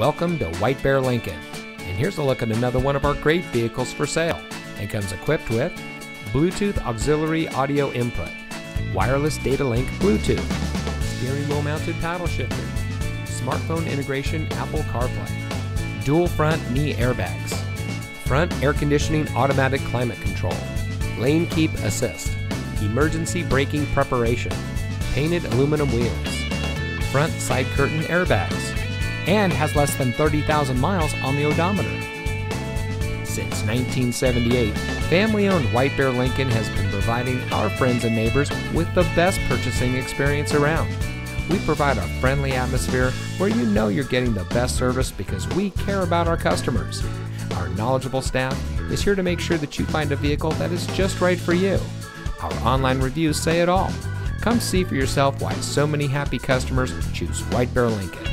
Welcome to White Bear Lincoln. And here's a look at another one of our great vehicles for sale. It comes equipped with Bluetooth auxiliary audio input, wireless data link Bluetooth, steering wheel mounted paddle shifter, smartphone integration Apple CarPlay, dual front knee airbags, front air conditioning automatic climate control, lane keep assist, emergency braking preparation, painted aluminum wheels, front side curtain airbags, and has less than 30,000 miles on the odometer. Since 1978, family owned White Bear Lincoln has been providing our friends and neighbors with the best purchasing experience around. We provide a friendly atmosphere where you know you're getting the best service because we care about our customers. Our knowledgeable staff is here to make sure that you find a vehicle that is just right for you. Our online reviews say it all. Come see for yourself why so many happy customers choose White Bear Lincoln.